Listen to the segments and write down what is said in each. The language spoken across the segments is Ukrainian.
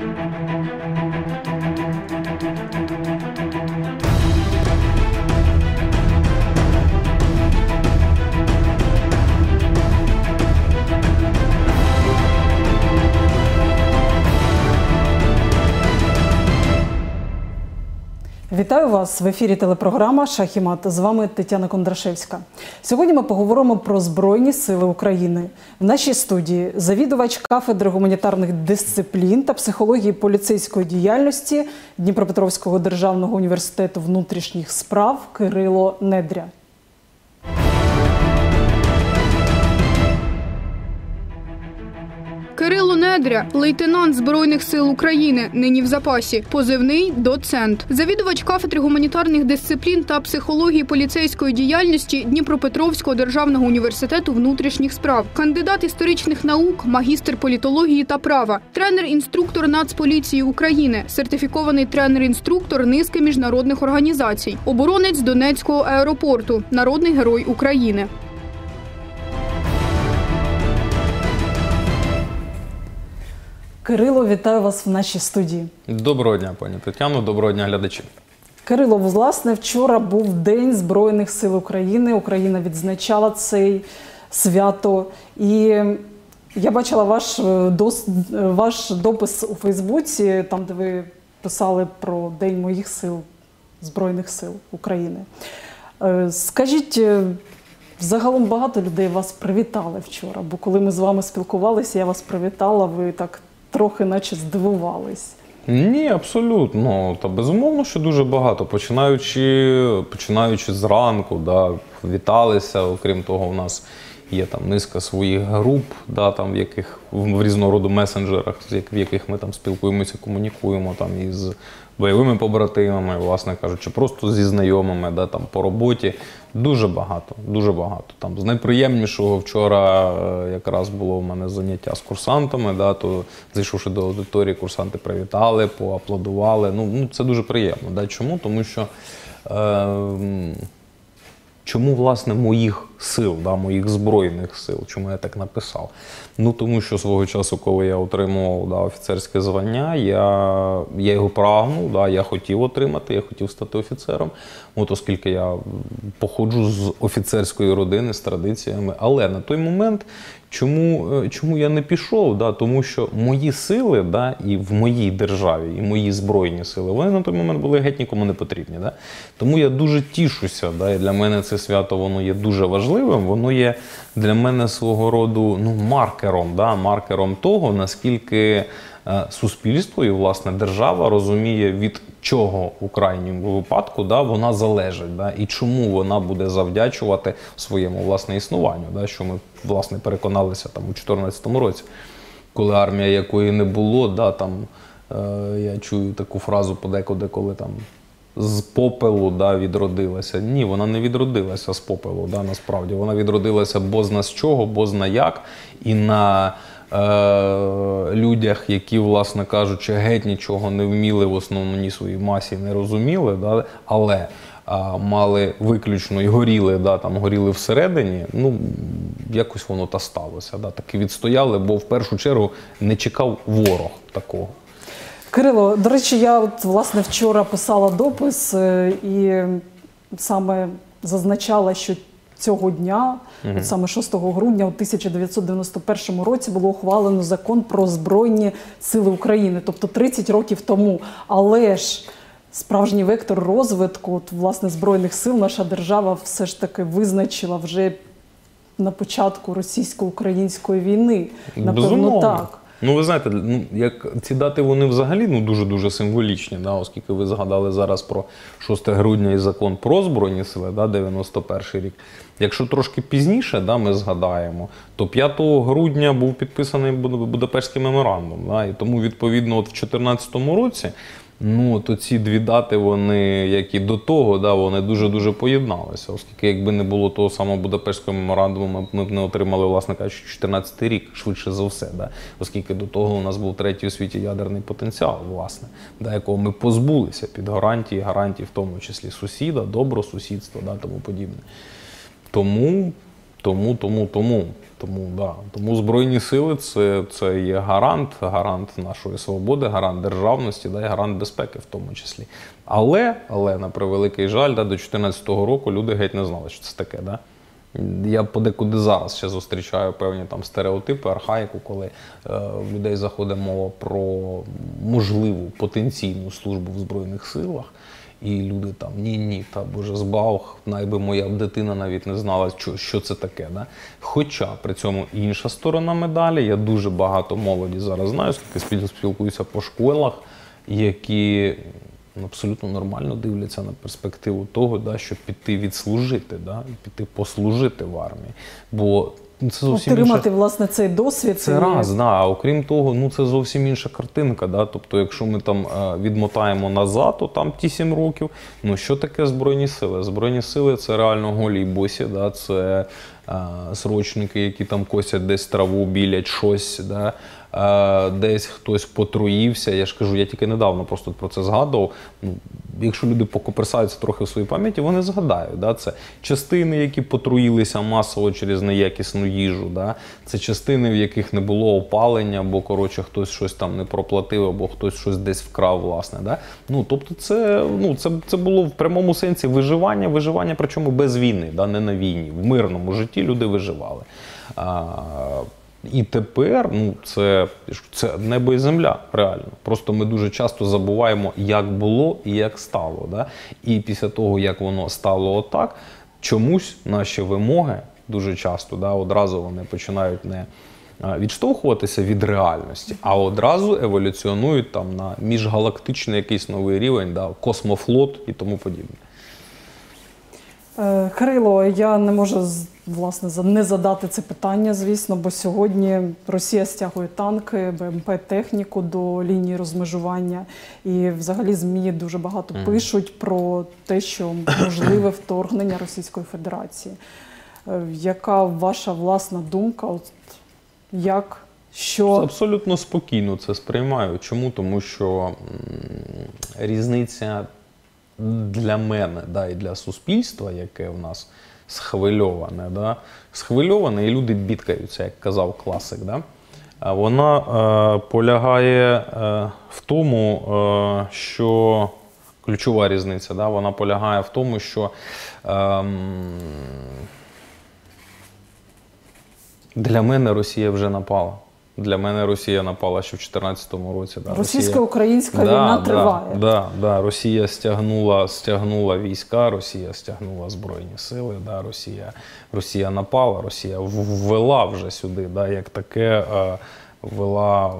Thank you. Вітаю вас в ефірі телепрограма Шахімат. З вами Тетяна Кондрашевська. Сьогодні ми поговоримо про Збройні Сили України. В нашій студії завідувач кафедри гуманітарних дисциплін та психології поліцейської діяльності Дніпропетровського державного університету внутрішніх справ Кирило Недря. Кирило Недря, лейтенант Збройних сил України, нині в запасі, позивний доцент, завідувач кафедри гуманітарних дисциплін та психології поліцейської діяльності Дніпропетровського державного університету внутрішніх справ, кандидат історичних наук, магістр політології та права, тренер-інструктор Нацполіції України, сертифікований тренер-інструктор низки міжнародних організацій, оборонець Донецького аеропорту, народний герой України. Кирило, вітаю вас в нашій студії. Доброго дня, пані Тетяно, доброго дня, глядачі. Кирило, власне, вчора був День Збройних сил України. Україна відзначала цей свято. І я бачила ваш, е, дос- ваш допис у Фейсбуці, там, де ви писали про День моїх сил, Збройних сил України. Е, Скажіть, е, загалом багато людей вас привітали вчора, бо коли ми з вами спілкувалися, я вас привітала, ви так трохи наче здивувались. Ні, абсолютно. Та безумовно, що дуже багато. Починаючи, починаючи зранку, да, віталися. Окрім того, у нас є там низка своїх груп, да, там, в яких в різного роду месенджерах, в яких ми там спілкуємося, комунікуємо там із бойовими побратимами, власне кажучи, просто зі знайомими, да, там по роботі. Дуже багато, дуже багато. Там з найприємнішого вчора е, якраз було в мене заняття з курсантами. Да, то зайшовши до аудиторії, курсанти привітали, поаплодували. Ну, ну це дуже приємно. Да. Чому? Тому що. Е, Чому, власне, моїх сил, да, моїх збройних сил? Чому я так написав? Ну тому що свого часу, коли я отримував да, офіцерське звання, я, я його прагнув, да, я хотів отримати, я хотів стати офіцером. От оскільки я походжу з офіцерської родини з традиціями. Але на той момент, чому, е, чому я не пішов? Да, тому що мої сили, да, і в моїй державі, і мої збройні сили, вони на той момент були геть нікому не потрібні. Да? Тому я дуже тішуся. Да, і для мене це свято воно є дуже важливим. Воно є для мене свого роду ну, маркером, да, маркером того, наскільки е, суспільство і власне держава розуміє, від чого у крайньому випадку да, вона залежить, да, і чому вона буде завдячувати своєму власне існуванню, да, що ми власне переконалися там у 2014 році, коли армія якої не було, да, там, е, я чую таку фразу подекуди, коли там. З попелу да, відродилася. Ні, вона не відродилася з попелу, да, насправді. Вона відродилася бозна з чого, бозна як. І на е, людях, які, власне кажучи, геть нічого не вміли в основній своїй масі, не розуміли, да, але а, мали виключно і горіли, да, там, горіли всередині, ну, якось воно та сталося. Да, таки відстояли, бо в першу чергу не чекав ворог такого. Кирило, до речі, я от власне вчора писала допис е, і саме зазначала, що цього дня, от саме 6 грудня, у 1991 році, було ухвалено закон про Збройні Сили України, тобто 30 років тому. Але ж справжній вектор розвитку от, власне збройних сил наша держава все ж таки визначила вже на початку російсько-української війни. Напевно, Безумовно. так. Ну, ви знаєте, ну як ці дати вони взагалі ну дуже дуже символічні, да, оскільки ви згадали зараз про 6 грудня і закон про збройні сили, да, 91 рік. Якщо трошки пізніше, да, ми згадаємо, то 5 грудня був підписаний Буд- Будапештський меморандум. Да, і тому, відповідно, от в 2014 році. Ну, то ці дві дати, вони, як і до того, да, вони дуже-дуже поєдналися. Оскільки якби не було того самого Будапештського меморандуму, ми б не отримали, власне кажучи, 14 рік, швидше за все. Да. Оскільки до того у нас був третій у світі ядерний потенціал, власне, да, якого ми позбулися під гарантії, гарантії, в тому числі сусіда, добросусідства, да, тому подібне. Тому Тому, тому, тому. Тому, да. тому Збройні сили це, це є гарант, гарант нашої свободи, гарант державності, да, і гарант безпеки в тому числі. Але, але на превеликий жаль, да, до 2014 року люди геть не знали, що це таке. Да? Я подекуди зараз ще зустрічаю певні там стереотипи, архаїку, коли е, в людей заходить мова про можливу потенційну службу в Збройних силах. І люди там ні, ні, та боже збав, найби моя дитина навіть не знала, що що це таке. Да? Хоча при цьому інша сторона медалі, я дуже багато молоді зараз знаю, скільки спілкуюся по школах, які абсолютно нормально дивляться на перспективу того, да, щоб піти відслужити, да, піти послужити в армії. Бо це зовсім Отримати інша... власне цей досвід. Це і... раз, да. А окрім того, ну це зовсім інша картинка. Да? Тобто, якщо ми там е, відмотаємо назад, то там ті сім років. Ну що таке Збройні сили? Збройні сили це реально голі босі, да? це а, срочники, які там косять десь траву, білять щось. Да? Е, десь хтось потруївся. Я ж кажу, я тільки недавно просто про це згадував. Ну, Якщо люди покоперсаються трохи в своїй пам'яті, вони згадають. Да? Це частини, які потруїлися масово через неякісну їжу. Да? Це частини, в яких не було опалення, бо коротше хтось щось там не проплатив, або хтось щось десь вкрав, власне. Да? Ну, Тобто, це ну, це, це було в прямому сенсі виживання, виживання, причому без війни, да? не на війні. В мирному житті люди виживали. І тепер ну це це небо і земля, реально. Просто ми дуже часто забуваємо, як було і як стало. Да? І після того, як воно стало отак, чомусь наші вимоги дуже часто да, одразу вони починають не відштовхуватися від реальності, а одразу еволюціонують там на міжгалактичний якийсь новий рівень, да, космофлот і тому подібне. Е, Кирило, я не можу власне не задати це питання, звісно, бо сьогодні Росія стягує танки, БМП техніку до лінії розмежування, і взагалі змі дуже багато пишуть про те, що можливе вторгнення Російської Федерації. Е, яка ваша власна думка? От як що абсолютно спокійно це сприймаю. Чому? Тому що різниця для мене, да, і для суспільства, яке в нас схвильоване, да, схвильоване, і люди бідкаються, як казав класик. Да? Вона е, полягає е, в тому, е, що ключова різниця, да, вона полягає в тому, що е, для мене Росія вже напала. Для мене Росія напала ще в 2014 році. Да. Російсько-українська да, війна да, триває. Да, да, Росія стягнула стягнула війська, Росія стягнула Збройні сили, да, Росія Росія напала, Росія ввела вже сюди, да, як таке е, ввела,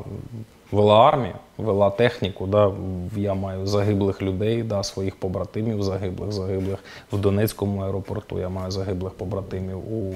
ввела армію вела техніку. Да, Я маю загиблих людей, да, своїх побратимів загиблих, загиблих в Донецькому аеропорту. Я маю загиблих побратимів у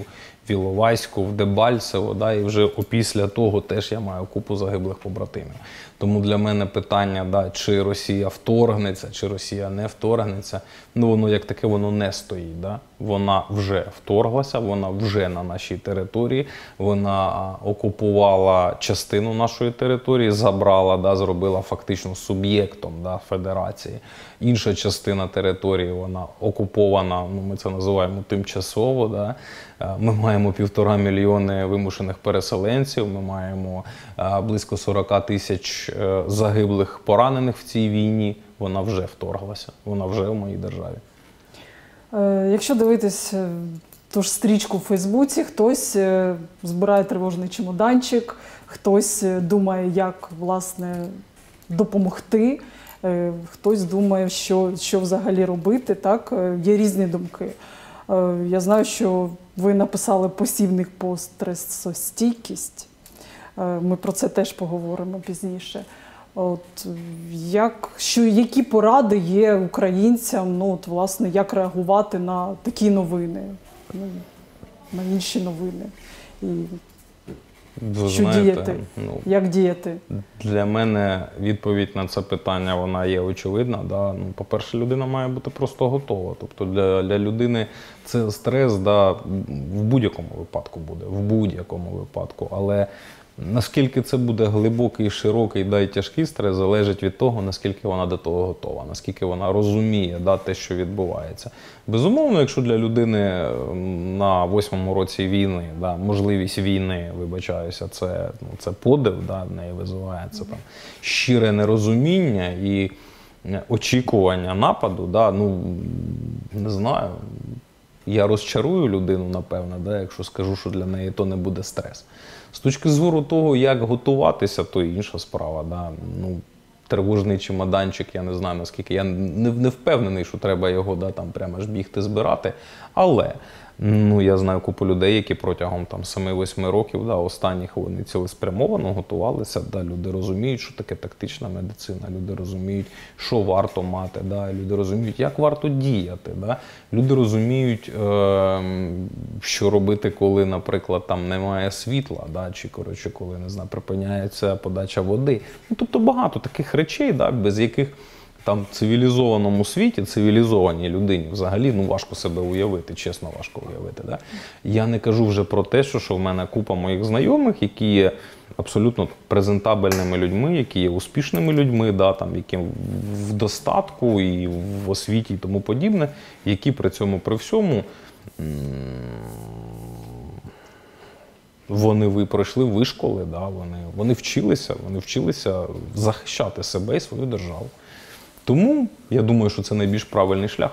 Віловайську, в Дебальцево. Да, І вже опісля того теж я маю купу загиблих побратимів. Тому для мене питання, да, чи Росія вторгнеться, чи Росія не вторгнеться, ну воно як таке воно не стоїть. Да? Вона вже вторглася, вона вже на нашій території, вона окупувала частину нашої території, забрала, да, зробила зробила фактично суб'єктом да, федерації. Інша частина території вона окупована. Ну ми це називаємо тимчасово. Да. Е, ми маємо півтора мільйони вимушених переселенців. Ми маємо е, близько 40 тисяч е, загиблих поранених в цій війні. Вона вже вторглася, вона вже в моїй державі. Якщо дивитись ту ж стрічку в Фейсбуці, хтось збирає тривожний чемоданчик, хтось думає, як власне допомогти. Е, хтось думає, що що взагалі робити. Так? Е, є різні думки. Е, я знаю, що ви написали посівник по стресостійкість. Ми про це теж поговоримо пізніше. От як, що, Які поради є українцям, ну от, власне, як реагувати на такі новини, ну, на інші новини? І ви що знаєте, діяти? Ну, Як діяти? Для мене відповідь на це питання вона є очевидна. Да? Ну, По-перше, людина має бути просто готова. Тобто для для людини це стрес да, в будь-якому випадку буде, в будь-якому випадку. Але Наскільки це буде глибокий, широкий да, і тяжкий стрес, залежить від того, наскільки вона до того готова, наскільки вона розуміє да, те, що відбувається. Безумовно, якщо для людини на восьмому році війни, да, можливість війни, вибачаюся, це, ну, це подив, да, в неї визиває це там щире нерозуміння і е, очікування нападу, да, ну не знаю. Я розчарую людину, напевно, да, якщо скажу, що для неї то не буде стрес. З точки зору того, як готуватися, то інша справа. Да. Ну, тривожний чемоданчик, я не знаю наскільки. Я не, не впевнений, що треба його да, там прямо ж бігти збирати. Але ну, я знаю купу людей, які протягом там 7-8 років, да, останніх вони цілеспрямовано готувалися. Да, люди розуміють, що таке тактична медицина, люди розуміють, що варто мати, да, люди розуміють, як варто діяти. Да. Люди розуміють, е, що робити, коли, наприклад, там немає світла, да, чи коротше, коли не знаю, припиняється подача води. Ну, тобто багато таких речей, да, без яких там цивілізованому світі, цивілізованій людині взагалі ну важко себе уявити, чесно важко уявити. Да? Я не кажу вже про те, що, що в мене купа моїх знайомих, які є абсолютно презентабельними людьми, які є успішними людьми, да, там, які в достатку і в освіті і тому подібне, які при цьому при всьому. Вони ви пройшли вишколи, да, вони, вони вчилися, вони вчилися захищати себе і свою державу. Тому я думаю, що це найбільш правильний шлях.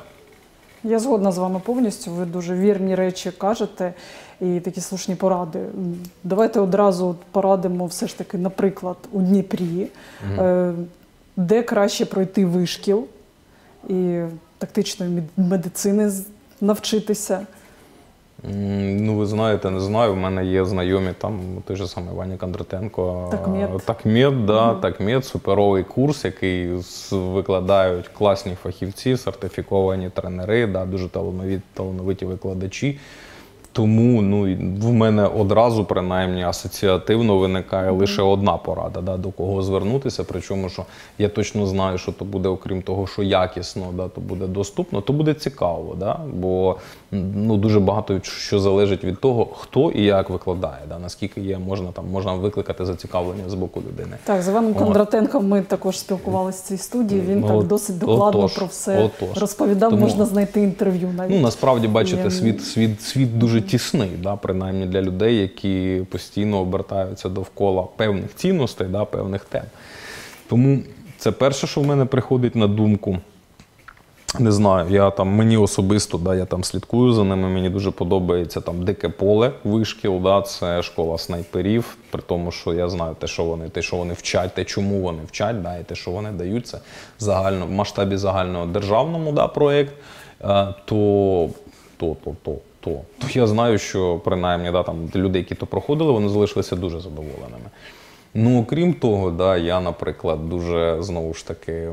Я згодна з вами повністю. Ви дуже вірні речі кажете і такі слушні поради. Давайте одразу порадимо все ж таки, наприклад, у Дніпрі, угу. де краще пройти вишкіл і тактичної мед- медицини навчитися. Ну, ви знаєте, не знаю. У мене є знайомі там той же самий Ваня Кондратенко. Такмед. Такмед, да, Такмед, суперовий курс, який викладають класні фахівці, сертифіковані тренери, да, дуже талановиті, талановиті викладачі. Тому ну, в мене одразу, принаймні, асоціативно виникає лише одна порада, да, до кого звернутися. Причому, що я точно знаю, що то буде, окрім того, що якісно, да, то буде доступно, то буде цікаво. Да, бо ну, дуже багато що залежить від того, хто і як викладає, да, наскільки є, можна, там, можна викликати зацікавлення з боку людини. Так, з Іваном. Кондратенком ми також спілкувалися в цій студії. Він Ну, так досить докладно отож, про все отож. розповідав. Тому- Можна знайти інтерв'ю навіть. Ну, насправді, бачите, світ, світ, світ дуже тісний, да, принаймні для людей, які постійно обертаються довкола певних цінностей, да, певних тем. Тому це перше, що в мене приходить на думку. Не знаю, я там мені особисто, да, я там слідкую за ними. Мені дуже подобається там дике поле вишкіл. Да, це школа снайперів. При тому, що я знаю те, що вони, те, що вони вчать, те, чому вони вчать, да, і те, що вони дають, це загально в масштабі загального державному да, проєкт. Е, то, то, то, то, то, то я знаю, що принаймні да, там люди, які то проходили, вони залишилися дуже задоволеними. Ну, окрім того, да, я, наприклад, дуже знову ж таки.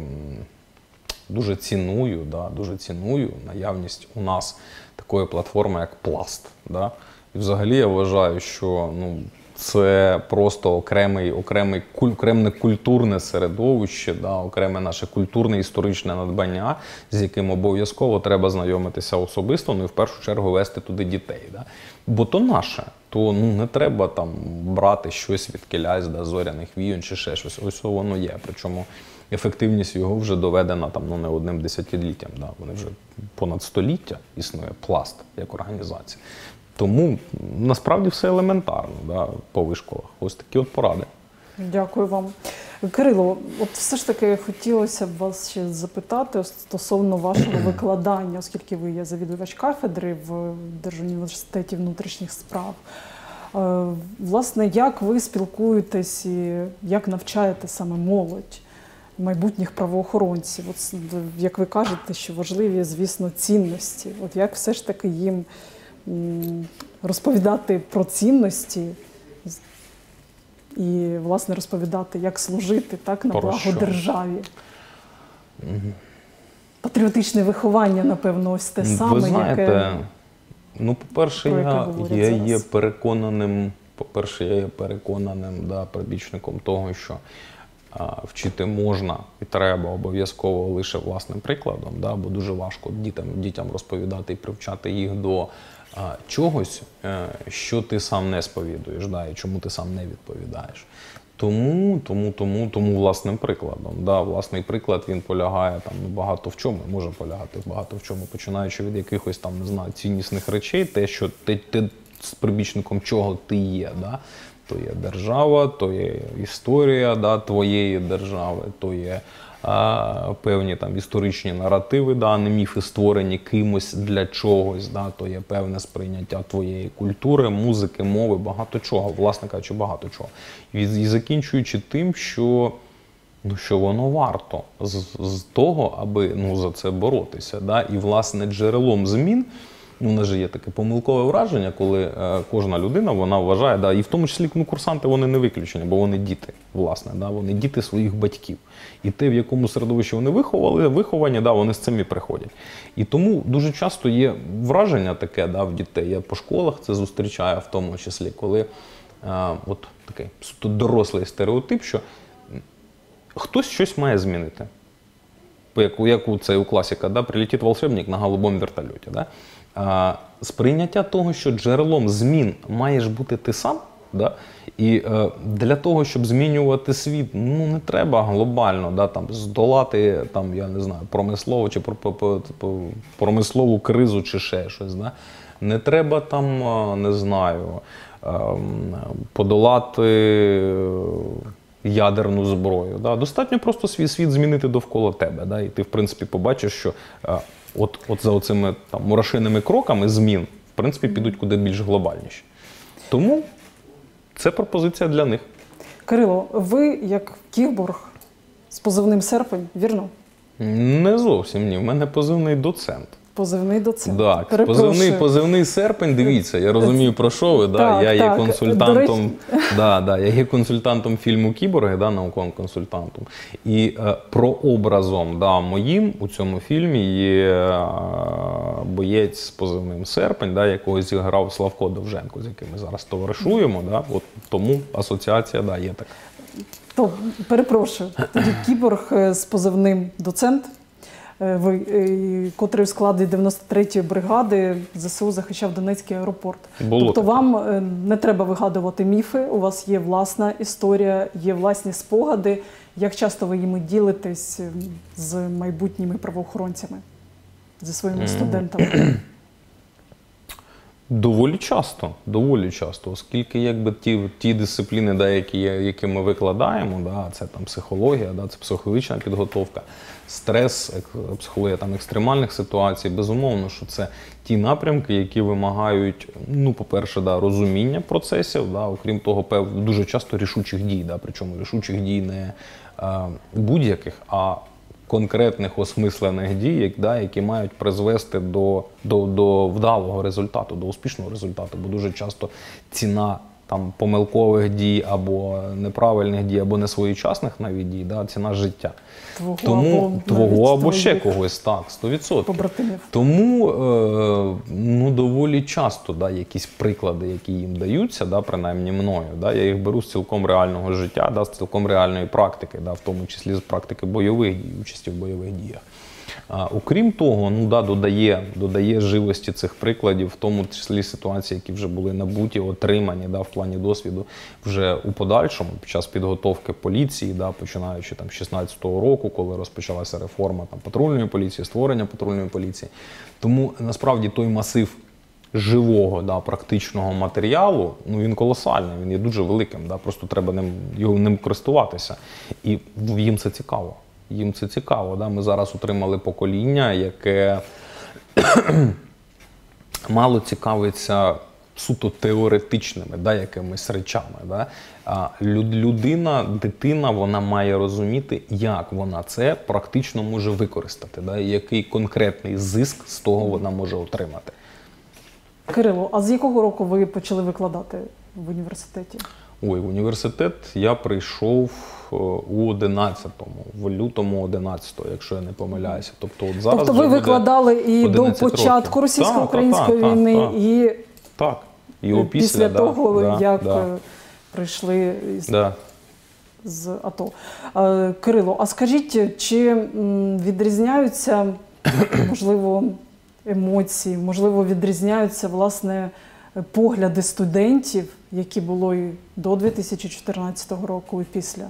дуже ціную, да, дуже ціную наявність у нас такої платформи, як Пласт. Да? І взагалі я вважаю, що ну, це просто окремий, окремий, окреме культурне середовище, да, окреме наше культурне історичне надбання, з яким обов'язково треба знайомитися особисто, ну і в першу чергу вести туди дітей. Да? Бо то наше, то ну, не треба там брати щось від кілясь, да, зоряних війн чи ще щось. Ось воно є. Причому ефективність його вже доведена там ну не одним десятиліттям. Да. Вони вже понад століття існує пласт як організація. Тому насправді все елементарно да, по вишколах. Ось такі от поради. Дякую вам. Кирило, от все ж таки хотілося б вас ще запитати стосовно вашого викладання, оскільки ви є завідувач кафедри в Держуніверситеті внутрішніх справ. Е, Власне, як ви спілкуєтесь і як навчаєте саме молодь майбутніх правоохоронців? От, як ви кажете, що важливі, звісно, цінності. От як все ж таки їм розповідати про цінності і власне розповідати, як служити так на Про благо державі. Патріотичне виховання, напевно, ось те саме, Ви знаєте, яке ну, по-перше, я, я зараз. є переконаним, по-перше, я є переконаним да, прибічником того, що а, вчити можна і треба обов'язково лише власним прикладом, да, бо дуже важко дітям, дітям розповідати і привчати їх до чогось, е, що ти сам не сповідуєш, да, і чому ти сам не відповідаєш. Тому, тому, тому, тому власним прикладом. Да, власний приклад він полягає там ну, багато в чому, може полягати багато в чому, починаючи від якихось там не знаю ціннісних речей, те, що ти, ти з прибічником чого ти є. Да? То є держава, то є історія да, твоєї держави, то є певні там історичні наративи, да, не міфи створені кимось для чогось. Да, то є певне сприйняття твоєї культури, музики, мови, багато чого, власне кажучи, багато чого. І, і закінчуючи тим, що. Ну, що воно варто з, з того, аби ну, за це боротися. Да? І, власне, джерелом змін у нас же є таке помилкове враження, коли е, кожна людина вона вважає, да, і в тому числі ну, курсанти вони не виключення, бо вони діти, власне, да, вони діти своїх батьків. І те, в якому середовищі вони виховали, виховані, да, вони з цим і приходять. І тому дуже часто є враження таке да, в дітей. Я по школах це зустрічаю, в тому числі, коли е, от такий дорослий стереотип, що хтось щось має змінити. Як, як у це у класіка, да, прилетить волшебник на голубому вертольоті. Да? Сприйняття того, що джерелом змін маєш бути ти сам. Да? І е, для того, щоб змінювати світ, ну не треба глобально да, там, здолати там, я не знаю, промислову чи промислову кризу чи ще щось. Да? Не треба там, не знаю, ем, подолати ядерну зброю. Да? Достатньо просто свій світ змінити довкола тебе. Да? І ти, в принципі, побачиш, що е, от от за оцими там, мурашиними кроками змін, в принципі, підуть куди більш глобальніші. Тому це пропозиція для них. Кирило, ви як кіборг з позивним серпень, вірно? Не зовсім ні. В мене позивний доцент. Позивний доцент. Так, позивний позивний серпень. Дивіться, я розумію про що ви. Да? Так, я є так. консультантом. Да, да, Я є консультантом фільму Кіборги, да, науковим консультантом. І е, прообразом да, моїм у цьому фільмі є е, боєць з позивним серпень, да, якого зіграв Славко Довженко, з яким ми зараз товаришуємо. Да? От Тому асоціація да, є така. То перепрошую, тоді кіборг е, з позивним доцент. Е, е, котрий в складі 93-ї бригади ЗСУ захищав Донецький аеропорт. Було тобто таке. вам е, не треба вигадувати міфи. У вас є власна історія, є власні спогади. Як часто ви їми ділитесь з майбутніми правоохоронцями, зі своїми студентами? Доволі часто, доволі часто, оскільки якби ті ті дисципліни, да, які які ми викладаємо, да, це там психологія, да, це психологічна підготовка, стрес, психологія там екстремальних ситуацій, безумовно, що це ті напрямки, які вимагають, ну, по-перше, да, розуміння процесів, да, окрім того, пев, дуже часто рішучих дій, да, причому рішучих дій не будь-яких, а конкретних осмислених дій, да, які мають призвести до, до, до вдалого результату, до успішного результату, бо дуже часто ціна там помилкових дій або неправильних дій, або несвоєчасних навіть дій, да, ціна життя. Твого Тому або твого або ще когось, так, 100%. Побратимів. Тому е, ну, доволі часто да, якісь приклади, які їм даються, да, принаймні мною, да, я їх беру з цілком реального життя, да, з цілком реальної практики, да, в тому числі з практики бойових дій, участі в бойових діях. Окрім того, ну да, додає додає живості цих прикладів, в тому числі ситуації, які вже були набуті, отримані да, в плані досвіду вже у подальшому, під час підготовки поліції, да, починаючи там 16-го року, коли розпочалася реформа там патрульної поліції, створення патрульної поліції. Тому насправді той масив. Живого да, практичного матеріалу, ну він колосальний, він є дуже великим. Да, Просто треба ним його ним користуватися, і їм це цікаво їм це цікаво. Да? Ми зараз отримали покоління, яке мало цікавиться суто теоретичними да, якимись речами. Да? А людина, дитина, вона має розуміти, як вона це практично може використати, да? і який конкретний зиск з того вона може отримати. Кирило, а з якого року ви почали викладати в університеті? Ой, в університет я прийшов у 11-му, в лютому 11-го, якщо я не помиляюся. Тобто, от зараз тобто ви викладали і до початку російсько-української війни, так, і так. І після, після да, того, да, як да. Е, прийшли з, да. з АТО. Е, Кирило, а скажіть, чи відрізняються, можливо, емоції, можливо, відрізняються власне погляди студентів, які було і до 2014 року, і після.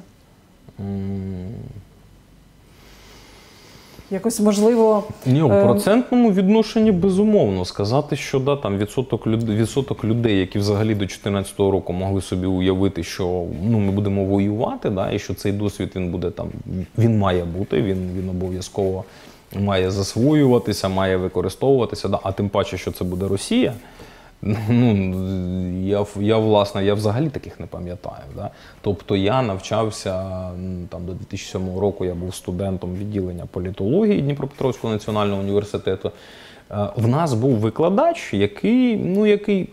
Якось можливо. Ні, у Е, процентному відношенні безумовно сказати, що да, там відсоток людей, відсоток людей, які взагалі до 2014 року могли собі уявити, що ну ми будемо воювати, да, і що цей досвід він буде там, він має бути, він, він обов'язково має засвоюватися, має використовуватися. Да, а тим паче, що це буде Росія. Ну, я, я власне, я взагалі таких не пам'ятаю. Да? Тобто я навчався там до 2007 року, я був студентом відділення політології Дніпропетровського національного університету. Е, В нас був викладач, який, ну, який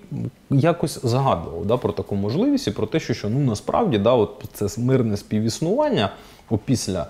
якось згадував да, про таку можливість і про те, що, ну, насправді да, от це мирне співіснування опісля е,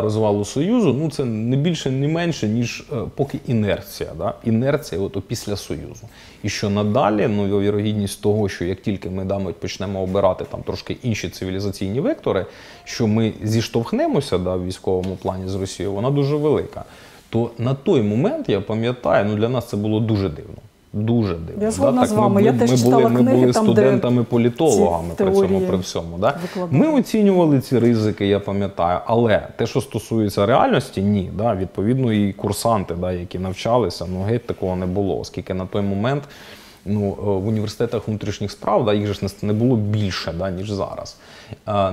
розвалу Союзу, ну це не більше, не менше, ніж е, поки інерція. Да? Інерція от після Союзу. І що надалі, ну, вірогідність того, що як тільки ми да, почнемо обирати там трошки інші цивілізаційні вектори, що ми зіштовхнемося да, в військовому плані з Росією, вона дуже велика. То на той момент я пам'ятаю, ну для нас це було дуже дивно. Дуже дивно. Я згодна да? з вами. Я ми, теж ми читала були, ми були там, студентами-політологами при цьому при всьому. Да? викладали. Ми оцінювали ці ризики, я пам'ятаю. Але те, що стосується реальності, ні. Да? Відповідно, і курсанти, да, які навчалися, ну геть такого не було, оскільки на той момент. Ну, е, в університетах внутрішніх справ да, їх же ж не було більше, да, ніж зараз.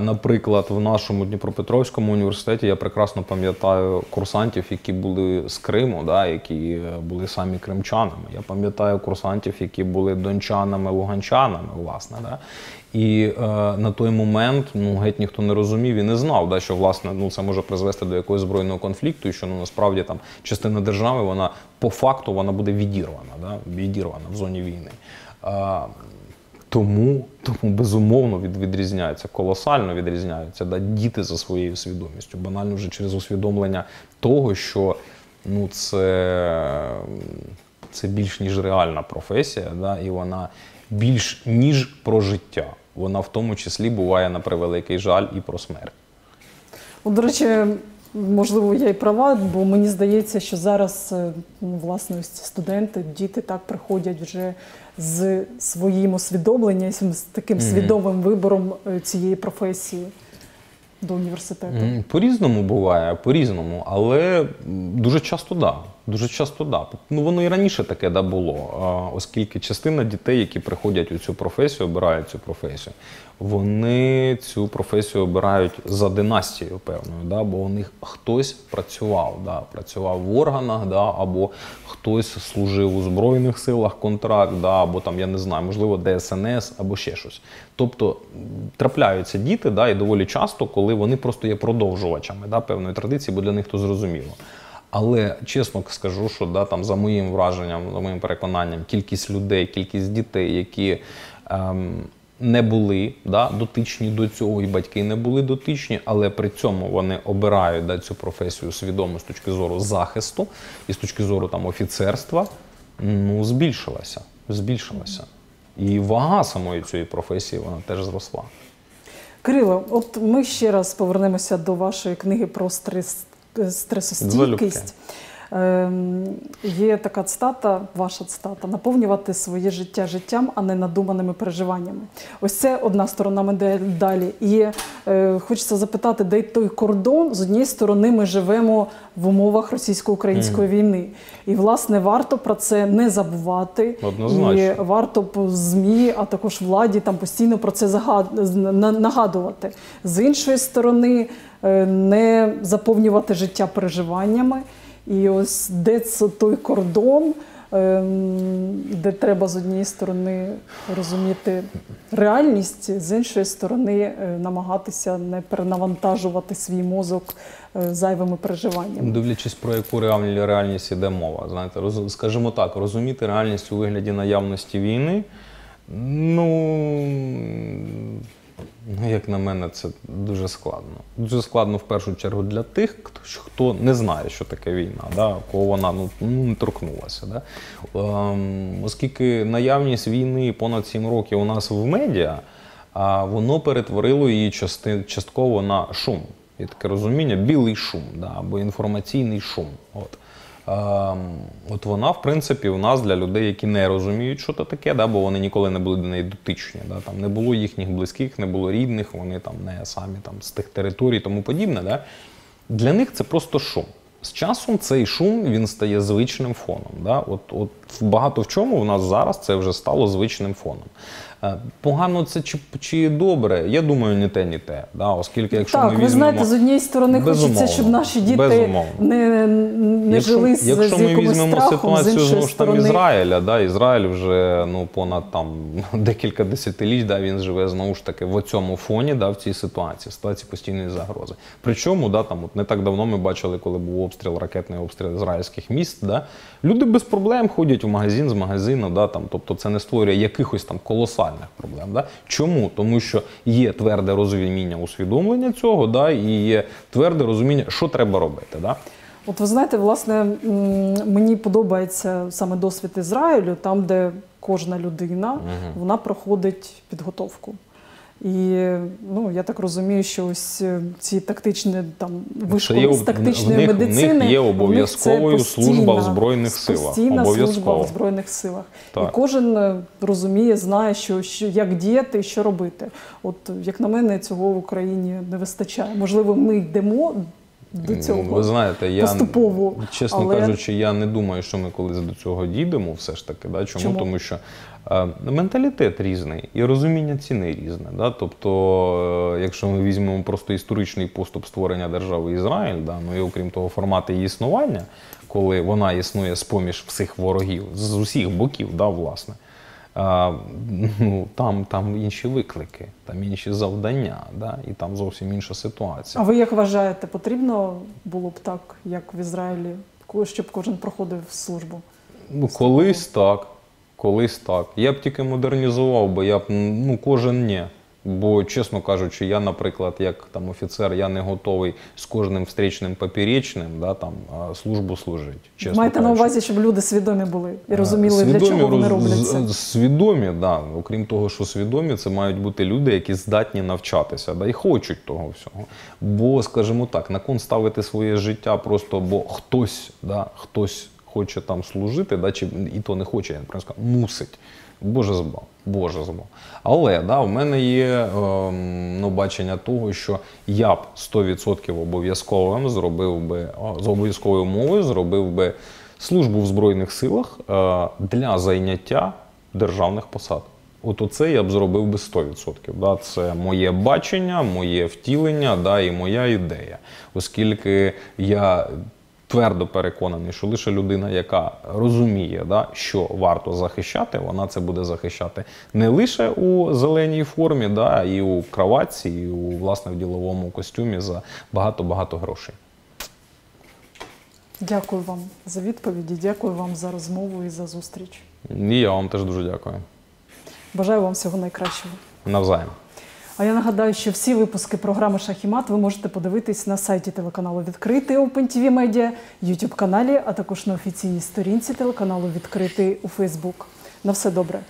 Наприклад, в нашому Дніпропетровському університеті я прекрасно пам'ятаю курсантів, які були з Криму, да, які е, були самі кримчанами. Я пам'ятаю курсантів, які були дончанами, луганчанами, власне. Да. І е, на той момент ну, геть ніхто не розумів і не знав, да, що власне ну, це може призвести до якогось збройного конфлікту, і що ну, насправді там частина держави, вона по факту вона буде відірвана, да, відірвана в зоні війни. Тому, тому безумовно від, відрізняються, колосально відрізняються да, діти за своєю свідомістю. Банально вже через усвідомлення того, що ну, це, це більш ніж реальна професія, да, і вона більш ніж про життя. Вона в тому числі буває на превеликий жаль і про смерть. До речі, можливо, я і права, бо мені здається, що зараз е, ну, власне студенти, діти так приходять вже з своїм усвідомленням, з таким свідомим вибором е, цієї професії до університету. По-різному буває, по-різному, але дуже часто да. Дуже часто да. Ну воно і раніше таке да було, оскільки частина дітей, які приходять у цю професію, обирають цю професію, вони цю професію обирають за династією певною, да, бо у них хтось працював, да, працював в органах, да, або хтось служив у Збройних силах контракт, да, або там, я не знаю, можливо, ДСНС, або ще щось. Тобто трапляються діти, да, і доволі часто, коли вони просто є продовжувачами да, певної традиції, бо для них то зрозуміло. Але чесно скажу, що да, там, за моїм враженням, за моїм переконанням, кількість людей, кількість дітей, які ем, не були да, дотичні до цього, і батьки не були дотичні, але при цьому вони обирають да, цю професію свідомо з точки зору захисту і з точки зору там, офіцерства, ну, збільшилася. збільшилася. І вага самої цієї професії вона теж зросла. Кирило, от ми ще раз повернемося до вашої книги про стрес, стресостійкість. Ем, є така цитата, ваша цитата, наповнювати своє життя життям, а не надуманими переживаннями. Ось це одна сторона медалі. І е, хочеться запитати, де той кордон? З однієї сторони, ми живемо в умовах російсько-української війни. І, власне, варто про це не забувати. Однозначно. І варто б ЗМІ, а також владі там постійно про це загад- нагадувати. З іншої сторони, е, не заповнювати життя переживаннями. І ось де це той кордон, ем, де треба з однієї сторони розуміти реальність, з іншої сторони е, намагатися не перенавантажувати свій мозок е, зайвими переживаннями. Дивлячись, про яку реальні- реальність іде мова. Знаєте, роз, скажімо так, розуміти реальність у вигляді наявності війни, ну, ну, як на мене, це дуже складно. Дуже складно в першу чергу для тих, хто, хто не знає, що таке війна, да? кого вона ну, ну, не торкнулася. Да? Ем, оскільки наявність війни понад 7 років у нас в медіа, а воно перетворило її части, частково на шум. Є таке розуміння, білий шум, да, або інформаційний шум. От. Ем, От вона, в принципі, у нас для людей, які не розуміють, що це таке, да, бо вони ніколи не були до неї дотичні. Да, там не було їхніх близьких, не було рідних, вони там не самі там з тих територій, тому подібне. Да. Для них це просто шум. З часом цей шум він стає звичним фоном. Да? От, от багато в чому у нас зараз це вже стало звичним фоном. Е, Погано це чи, чи добре? Я думаю, ні те, ні те. Да? Оскільки, якщо так, ми ви знаєте, з однієї сторони Безумовно, хочеться, щоб наші діти безумовно. не, не якщо, жили з, якщо з ми візьмемо страхом, з ситуацію іншої знову ж там. Ізраїля, да, Ізраїль вже ну, понад там декілька десятиліть, да, він живе знову ж таки в цьому фоні, да, в цій ситуації, ситуації постійної загрози. Причому, да, там, от не так давно ми бачили, коли був обстріл, ракетний обстріл ізраїльських міст, да, люди без проблем ходять в магазин з магазину, да, там, тобто це не створює якихось там колосальних проблем. Да. Чому? Тому що є тверде розуміння усвідомлення цього, да, і є тверде розуміння, що треба робити. Да. От ви знаєте, власне, мені подобається саме досвід Ізраїлю, там, де кожна людина вона проходить підготовку. І ну, я так розумію, що ось е, ці тактичні там вишколи є з тактичної в них- медицини. є в них це обов'язковою служба в Збройних Силах. Постійна служба в Збройних силах. Так. І кожен е, розуміє, знає, що, що як діяти і що робити. От як на мене, цього в Україні не вистачає. Можливо, ми йдемо до цього. Ви знаєте, я поступово, чесно але- кажучи, я не думаю, що ми колись до цього дійдемо, все ж таки. Да? Чому? Чому? Тому що е, менталітет різний і розуміння ціни різне. Да? Тобто, е, якщо ми візьмемо просто історичний поступ створення держави Ізраїль, да? ну і окрім того, формати її існування, коли вона існує з-поміж всіх ворогів, з усіх боків, да, власне. А, ну, там, там інші виклики, там інші завдання, да? і там зовсім інша ситуація. А ви як вважаєте, потрібно було б так, як в Ізраїлі, щоб кожен проходив службу? Ну, колись так, колись так. Я б тільки модернізував, бо я б ну кожен ні. Бо, чесно кажучи, я, наприклад, як там офіцер, я не готовий з кожним встречним поперечним да, там, службу служити. Чесно Маєте на увазі, щоб люди свідомі були і розуміли, для чого вони роз- роблять з- це? з- Свідомі, да. Окрім того, що свідомі, це мають бути люди, які здатні навчатися, да, і хочуть того всього. Бо, скажімо так, на кон ставити своє життя просто, бо хтось, да, хтось хоче там служити, да, чи і то не хоче, я прямо скажу, мусить. Боже збав, Боже збав. Але да, в мене є ем, ну, бачення того, що я б 100% обов'язковим зробив би з обов'язковою умовою зробив би службу в Збройних силах е, для зайняття державних посад. От оце я б зробив би 100%. Да? Це моє бачення, моє втілення да, і моя ідея. Оскільки я твердо переконаний, що лише людина, яка розуміє, да, що варто захищати, вона це буде захищати не лише у зеленій формі, да, і у кроватці, і у власне в діловому костюмі за багато-багато грошей. Дякую вам за відповіді, дякую вам за розмову і за зустріч. І я вам теж дуже дякую. Бажаю вам всього найкращого. Навзаєм. А я нагадаю, що всі випуски програми Шахімат ви можете подивитись на сайті телеканалу Відкритий OpenTV Media, YouTube каналі, а також на офіційній сторінці телеканалу Відкритий у Фейсбук. На все добре.